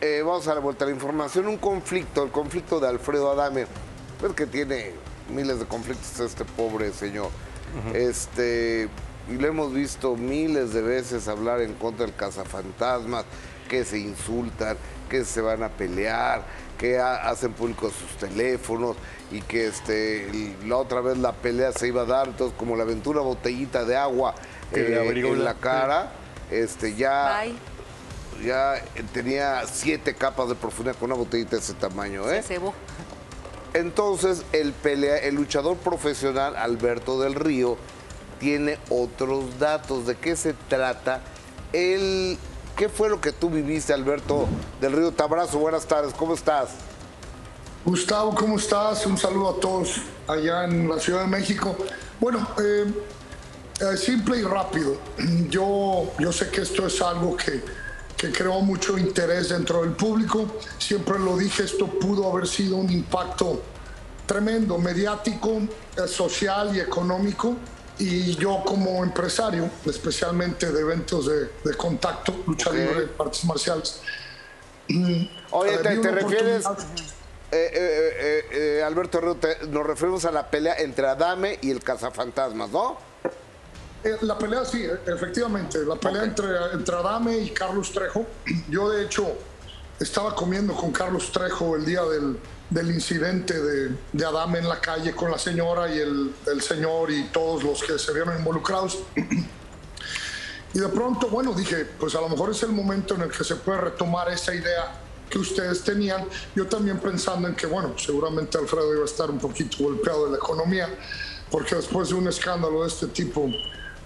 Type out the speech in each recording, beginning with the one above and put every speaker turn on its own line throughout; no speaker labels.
eh, vamos a la vuelta a la información. Un conflicto, el conflicto de Alfredo Adame. Es que tiene miles de conflictos este pobre señor. Este, y lo hemos visto miles de veces hablar en contra del cazafantasmas, que se insultan, que se van a pelear, que hacen públicos sus teléfonos y que este, la otra vez la pelea se iba a dar, entonces como la aventura botellita de agua eh, en la cara, este, ya, ya tenía siete capas de profundidad con una botellita de ese tamaño. ¿eh? Se Entonces el, pelea, el luchador profesional Alberto del Río tiene otros datos. ¿De qué se trata? El, ¿Qué fue lo que tú viviste, Alberto del Río? Tabrazo, buenas tardes, ¿cómo estás?
Gustavo, ¿cómo estás? Un saludo a todos allá en la Ciudad de México. Bueno, eh, eh, simple y rápido. Yo, yo sé que esto es algo que, que creó mucho interés dentro del público. Siempre lo dije, esto pudo haber sido un impacto tremendo, mediático, eh, social y económico. Y yo como empresario, especialmente de eventos de, contacto, lucha libre, artes marciales.
Mm, Oye, te, refieres... Eh, Alberto nos referimos a la pelea entre Adame y el cazafantasmas, ¿no?
Eh, la pelea sí, efectivamente, la pelea entre, entre Adame y Carlos Trejo. Yo de hecho estaba comiendo con Carlos Trejo el día del, del incidente de, de, Adame en la calle con la señora y el, el, señor y todos los que se vieron involucrados. Y de pronto, bueno, dije, pues a lo mejor es el momento en el que se puede retomar esa idea que ustedes tenían. Yo también pensando en que, bueno, seguramente Alfredo iba a estar un poquito golpeado de la economía, porque después de un escándalo de este tipo,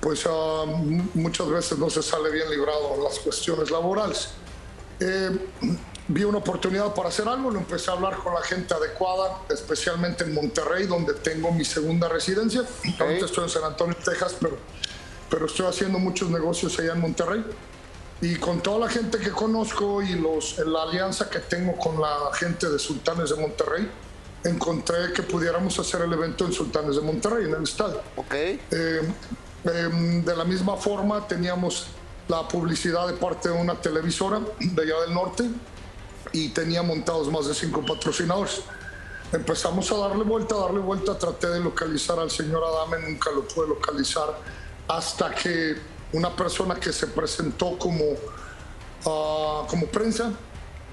pues uh, muchas veces no se sale bien librado las cuestiones laborales. Eh, vi una oportunidad para hacer algo, lo empecé a hablar con la gente adecuada, especialmente en Monterrey, donde tengo mi segunda residencia. Ahorita estoy en San Antonio, Texas, pero, pero estoy haciendo muchos negocios allá en Monterrey. Y con toda la gente que conozco y los, la alianza que tengo con la gente de Sultanes de Monterrey, encontré que pudiéramos hacer el evento en Sultanes de Monterrey, en el estadio.
Okay.
Eh, Em, de la misma forma, teníamos la publicidad de parte de una televisora de allá del norte y tenía montados más de cinco patrocinadores. Empezamos a darle vuelta, a darle vuelta, traté de localizar al señor Adame, nunca lo pude localizar, hasta que una persona que se presentó como, ah, como prensa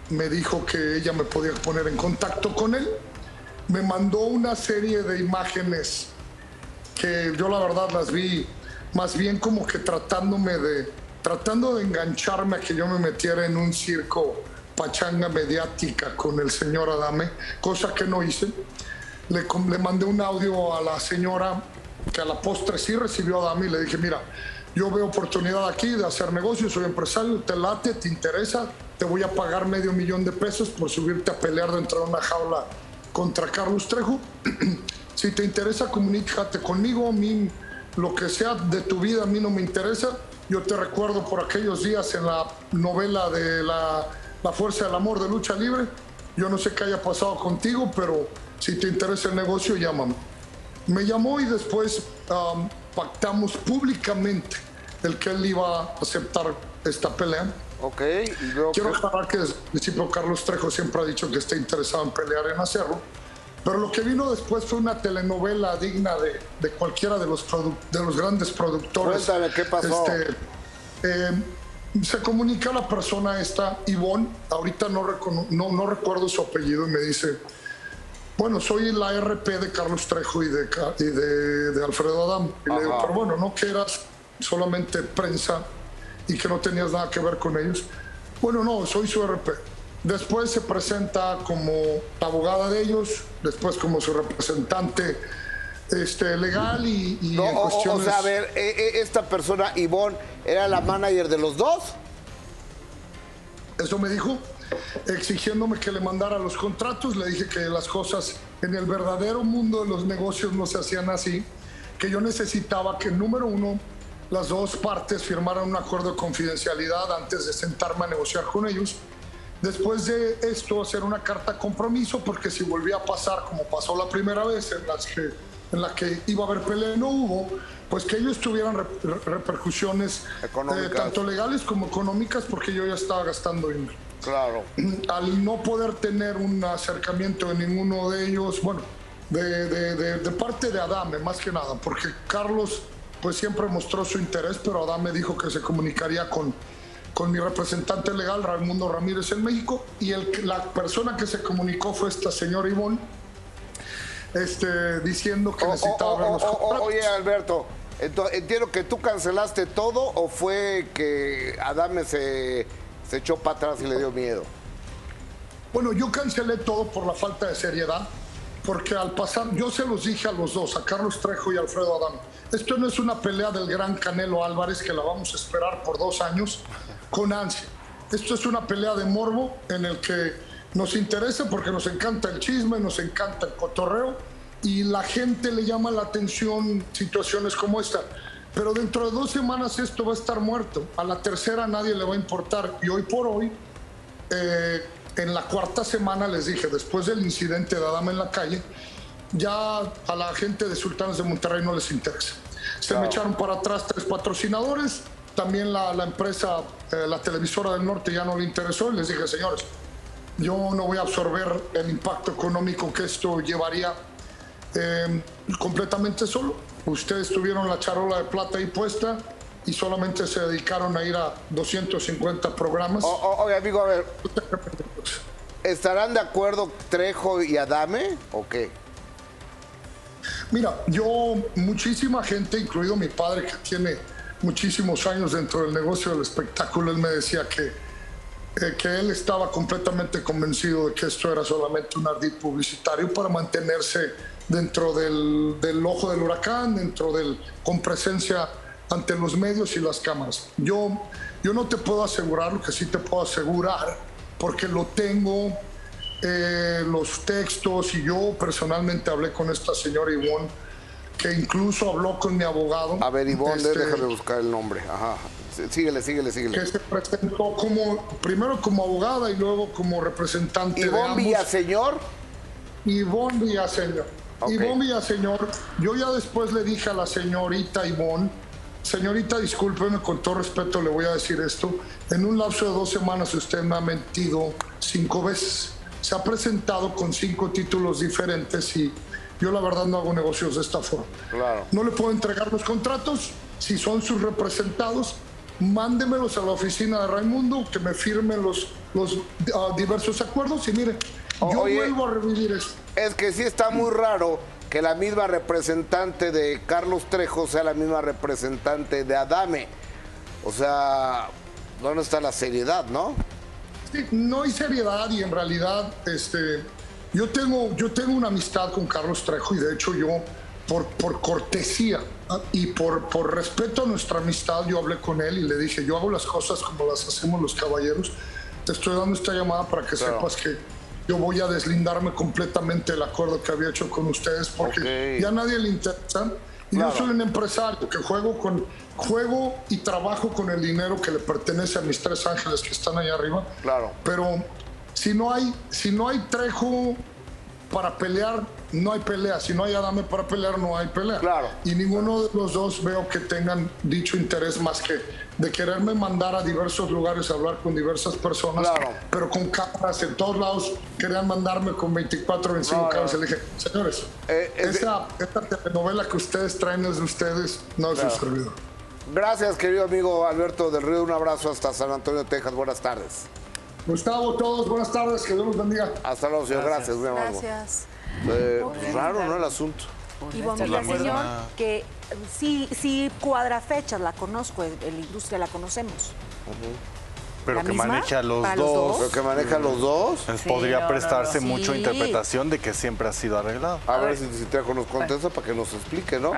me dijo que ella me podía poner en contacto con él. Me mandó una serie de imágenes que yo la verdad las vi más bien como que tratándome de, tratando de engancharme a que yo me metiera en un circo pachanga mediática con el señor Adame, cosa que no hice. Le, le mandé un audio a la señora que a la postre sí recibió a Adame y le dije, mira, yo veo oportunidad aquí de hacer negocios, soy empresario, te late, te interesa, te voy a pagar medio millón de pesos por subirte a pelear dentro de una jaula contra Carlos Trejo. si te interesa, comunícate conmigo, mí lo que sea de tu vida a mí no me interesa. Yo te recuerdo por aquellos días en la novela de la, Fuerza del Amor de Lucha Libre. Yo no sé qué haya pasado contigo, pero si te interesa el negocio, llámame. Me llamó y después um, pactamos públicamente el que él iba a aceptar esta pelea.
Ok.
Quiero aclarar que el principio Carlos Trejo siempre ha dicho que está interesado en pelear en hacerlo pero lo que vino después fue una telenovela digna de, de cualquiera de los, de los grandes productores.
Cuéntame, ¿qué pasó? Este,
eh, se comunica la persona esta, Ivonne, ahorita no, no, no, recuerdo su apellido, y me dice, bueno, soy la RP de Carlos Trejo y de, y de, de Alfredo Adam. Y le digo, pero bueno, no que eras solamente prensa y que no tenías nada que ver con ellos. Bueno, no, soy su RP. Después se presenta como abogada de ellos, después como su representante este, legal y, en cuestiones...
O sea, a ver, e, e, esta persona, Ivonne, ¿era la manager de los dos?
Eso me dijo, exigiéndome que le mandara los contratos. Le dije que las cosas en el verdadero mundo de los negocios no se hacían así, que yo necesitaba que, número uno, las dos partes firmaran un acuerdo de confidencialidad antes de sentarme a negociar con ellos Después de esto, hacer una carta compromiso, porque si volvía a pasar como pasó la primera vez, en, las que, en la que iba a haber pelea y no hubo, pues que ellos tuvieran repercusiones eh, tanto legales como económicas, porque yo ya estaba gastando dinero.
Claro.
Al no poder tener un acercamiento de ninguno de ellos, bueno, de, de- de- de parte de Adame, más que nada, porque Carlos pues siempre mostró su interés, pero Adame dijo que se comunicaría con, con mi representante legal, Raimundo Ramírez en México, y el, la persona que se comunicó fue esta señora Ivonne, este, diciendo que
O- o-
necesitaba ver los
o- o-
contratos.
oye, Alberto, ento- entiendo que tú cancelaste todo o fue que Adame se, se echó para atrás y le dio miedo.
Bueno, yo cancelé todo por la falta de seriedad, porque al pasar, yo se los dije a los dos, a Carlos Trejo y Alfredo Adán, esto no es una pelea del gran Canelo Álvarez que la vamos a esperar por dos años con ansia. Esto es una pelea de morbo en el que nos interesa porque nos encanta el chisme, nos encanta el cotorreo y la gente le llama la atención situaciones como esta. Pero dentro de dos semanas esto va a estar muerto. A la tercera nadie le va a importar. Y hoy por hoy eh, en la cuarta semana les dije, después del incidente de Adama en la calle, ya a la gente de Sultanes de Monterrey no les interesa. Se me echaron para atrás tres patrocinadores, también la, la empresa, eh, la televisora del norte ya no le interesó y les dije, señores, yo no voy a absorber el impacto económico que esto llevaría eh, completamente solo. Ustedes tuvieron la charola de plata ahí puesta y solamente se dedicaron a ir a 250 programas.
Oye, amigo, a ver, ¿estarán de acuerdo Trejo y Adame o qué?
Mira, yo, muchísima gente, incluido mi padre, que tiene muchísimos años dentro del negocio del espectáculo, él me decía que, eh, que él estaba completamente convencido de que esto era solamente un ardid publicitario para mantenerse dentro del, del ojo del huracán, dentro del, con presencia ante los medios y las cámaras. Yo, yo no te puedo asegurar lo que sí te puedo asegurar, porque lo tengo eh, los textos y yo personalmente hablé con esta señora Ivonne, que incluso habló con mi abogado.
A ver, Ivonne,
este,
déjame buscar el nombre. Ajá. Sí, Síguele, síguele, síguele.
que se presentó como, primero como abogada y luego como representante de
Ivonne
ambos.
Villaseñor.
Ivonne Villaseñor.
Ok.
Ivonne Villaseñor, yo ya después le dije a la señorita Ivonne, señorita, discúlpeme, con todo respeto le voy a decir esto, en un lapso de dos semanas usted me ha mentido cinco veces. Se ha presentado con cinco títulos diferentes y yo la verdad no hago negocios de esta forma.
Claro.
No le puedo entregar los contratos, si son sus representados, mándemelos a la oficina de Raimundo, que me firmen los, los ah, diversos acuerdos y mire, yo vuelvo a revivir esto.
Es que sí está muy raro que la misma representante de Carlos Trejo sea la misma representante de Adame. O sea, ¿dónde está la seriedad, no?
Sí, no hay seriedad y en realidad este, yo, tengo, yo tengo una amistad con Carlos Trejo y de hecho yo, por, por cortesía y por, por respeto a nuestra amistad, yo hablé con él y le dije, yo hago las cosas como las hacemos los caballeros. Te estoy dando esta llamada para que
Claro.
sepas que yo voy a deslindarme completamente del acuerdo que había hecho con ustedes porque
Ok.
ya a nadie le interesa. Y
Claro.
yo soy un empresario que juego con juego y trabajo con el dinero que le pertenece a mis tres ángeles que están allá arriba.
Claro.
Pero si no hay, si no hay Trejo para pelear, no hay pelea. Si no hay Adame para pelear, no hay pelea.
Claro.
Y ninguno de los dos veo que tengan dicho interés más que de quererme mandar a diversos lugares a hablar con diversas personas,
Claro.
pero con cámaras en todos lados. Querían mandarme con 24 o 25
No,
cámaras.
no.
Le dije, señores,
Eh, es de-
esta, telenovela que ustedes traen es de ustedes, no es
Claro.
su servidor.
Gracias, querido amigo Alberto del Río. Un abrazo hasta San Antonio, Texas. Buenas tardes.
Gustavo, todos, buenas tardes, que Dios los bendiga.
Hasta luego, señor. Gracias, mi amado.
Gracias.
Eh, pues raro, ¿no? El asunto.
Ivonne Villaseñor, que sí, sí cuadra fechas, la conozco, en la industria la conocemos.
Pero
¿La
que los
¿Para los
dos.
dos?
Pero que maneja los dos.
pues
Sí,
podría
no, no,
prestarse
no.
mucho
Sí.
interpretación de que siempre ha sido arreglado.
A ver si, si Trejo nos contesta para que nos explique, ¿no?